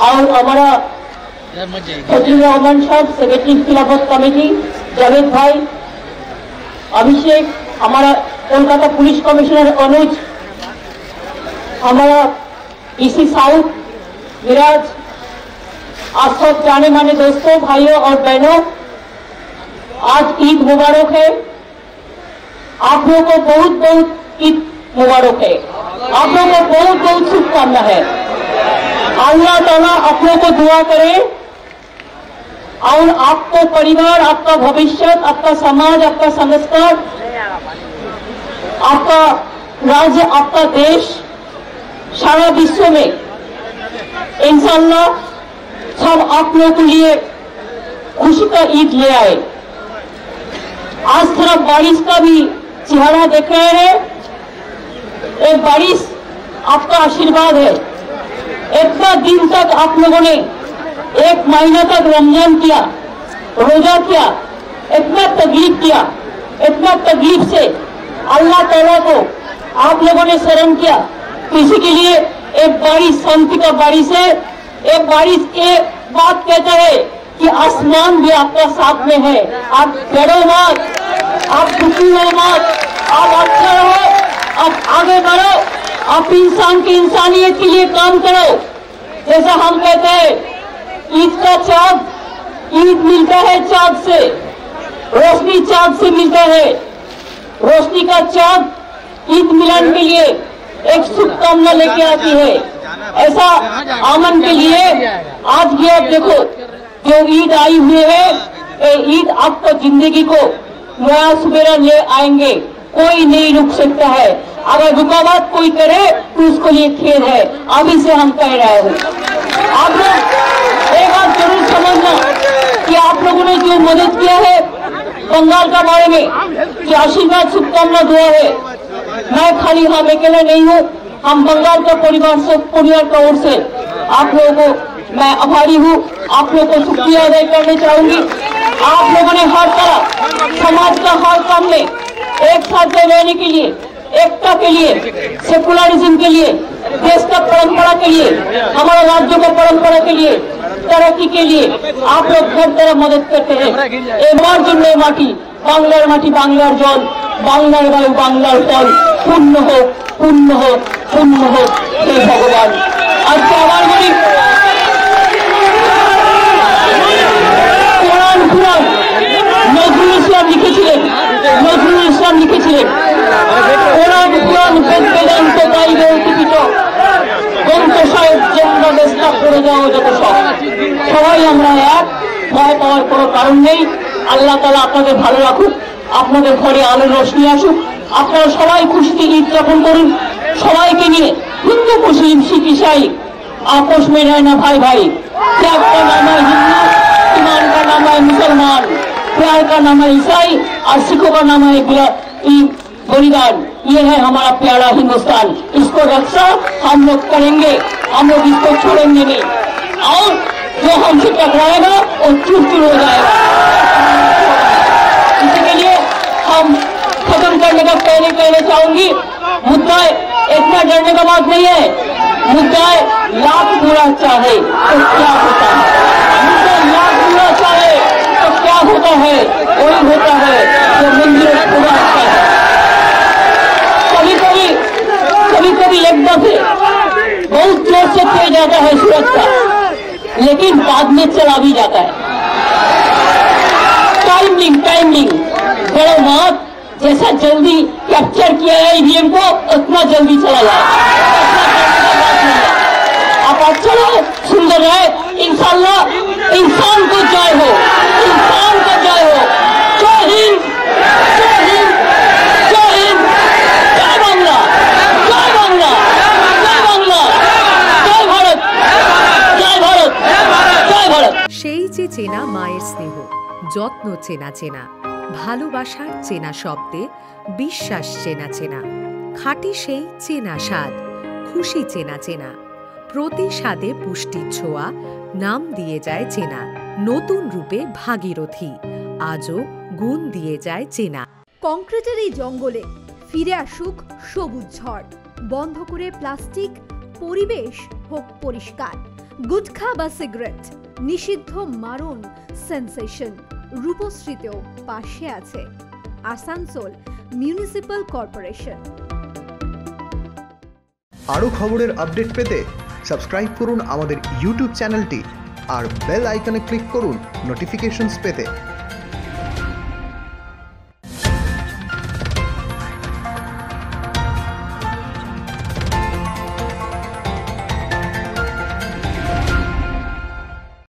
और हमारा फजल रहमान साहब सेक्रेटरी खिलाफत कमेटी जावेद भाई अभिषेक हमारा कोलकाता पुलिस कमिश्नर अनुज हमारा ईसी साउथ विराज आप सब जाने माने दोस्तों भाइयों और बहनों आज ईद मुबारक है आप लोगों को बहुत बहुत ईद मुबारक है आप लोगों को बहुत बहुत शुभकामना है अल्लाह ताला लोगों को दुआ करे और आपको परिवार, आपका भविष्य, आपका समाज, आपका संस्कार, आपका राज्य, आपका देश सारा विश्व में इंशाल्लाह सब आप लोगों के लिए खुशी का ईद ले आए। आज थोड़ा बारिश का भी चेहरा देख रहे हैं। एक बारिश आपका आशीर्वाद है। इतना दिन तक आप लोगों ने एक महीना तक रमज़ान किया, रोजा किया, इतना तकलीफ़ किया, इतना तकलीफ़ से अल्लाह तला को आप लोगों ने शरण किया। इसी के लिए एक बारिश शांति का बारिश है एक बारिश के बात कहता है कि आसमान भी आपका साथ में है। आप डरो मत, आप दुखी हो मत, आप अच्छा रहो, आप आगे बढ़ो। आप इंसान की इंसानियत के लिए काम करो। जैसा हम कहते हैं, ईद का चाँद, ईद मिलता है चाँद से, रोशनी चाँद से मिलता है। रोशनी का चाँद ईद मिलन के लिए एक शुभकामना लेके आती है। ऐसा आमन के लिए आज भी आप देखो, जो ईद आई हुई है ईद आपको ज़िंदगी को नया सुबेरा ले आएँगे। कोई नहीं रुक सकता है। अगर रुकावट कोई करे तो उसको लिए खेद है। अभी से हम कह रहे हैं। आप लोग एक बात ज़रूर समझना कि आप लोगों ने जो मदद किया है बंगाल का बारे में जो आशीर्वाद, शुभकामना दुआ है। मैं खाली हम अकेले नहीं हूँ, हम बंगाल का परिवार से, परिवार का ओर से आप लोगों को मैं आभारी हूँ। आप लोगों को शुक्रिया अदा करना चाहूँगी। आप लोगों ने हर तरह समाज का हर काम में एक साथ रहने के लिए एकता के लिए सेकुलरिज्म के लिए देश का परंपरा के लिए हमारे राज्यों का परंपरा के लिए तरक्की के लिए आप लोग हर तरह मदद करते हैं एबार জন্য মাটি বাংলার মাটি বাংলার জল বাংলার বায়ু বাংলার ফল পূর্ণ হোক পূর্ণ হোক পূর্ণ হোক হে ভগবান আজকে আবার বলি জেন্দ্র দেশটা করে যাও যত সব সবাই আমরা এক ভয় পাওয়ার কোনো কারণ নেই আল্লাহ তালা আপনাদের ভালো রাখুক আপনাদের ঘরে আলো রোশনি আসুক আপনারা সবাই খুশিতে ঈদ যাপন করুন সবাইকে নিয়ে হিন্দু মুসলিম শিখ ইসাই आपस में रहना भाई भाई त्याग का नाम है हिंदू ईमान का नाम है मुसलमान प्यार का नाम है ईसाई और सिखों का नाम है बिला- ई- बलिदान ये है हमारा प्यारा हिंदुस्तान इसको रक्षा हम लोग करेंगे हम लोग इसको छोड़ेंगे नहीं। और जो हमसे टकराएगा, वो चूर हो जाएगा। इसी के लिए हम खत्म करने का पहले कहना चाहूँगी मुद्दा इतना डरने का बात नहीं है। मुद्दा लाख बुरा चाहे तो क्या होता है मुद्दा लाख बुरा चाहे तो क्या होता है वही होता है जो मंदिर खुदा आता है कभी कभी कभी कभी एक दफे बहुत ज़ोर से किया जाता है सूरज का। लेकिन बाद में चला भी जाता है। टाइमिंग टाइमिंग बड़ो मत जैसा जल्दी कैप्चर किया है ईवीएम को, उतना जल्दी चला जाए आप अच्छा रहो सुंदर रहे इंशाला इंसान को जय हो। इंसान চেনা মায়ের স্নেহ, যত্ন চেনা চেনা, ভালোবাসার চেনা শব্দে, বিশ্বাস চেনা চেনা, খাঁটি সেই চেনা স্বাদ, খুশি চেনা চেনা প্রতি স্বাদে পুষ্টির ছোঁয়া, নাম দিয়ে যায় চেনা, নতুন রূপে ভাগীরথী, আজও গুণ দিয়ে যায় চেনা। কংক্রিটের এই জঙ্গলে ফিরে আসুক সবুজ ঝড়, বন্ধ করে প্লাস্টিক, পরিবেশ হোক পরিষ্কার। গুটখা বা সিগারেট, নিষিদ্ধ মারণ সেন্সেশন রূপশ্রীতেও পাশে আছে। Asansol municipal corporation. আরও খবরের আপডেট পেতে সাবস্ক্রাইব করুন আমাদের ইউটিউব চ্যানেলটি আর বেল আইকনে ক্লিক করুন নোটিফিকেশনস পেতে।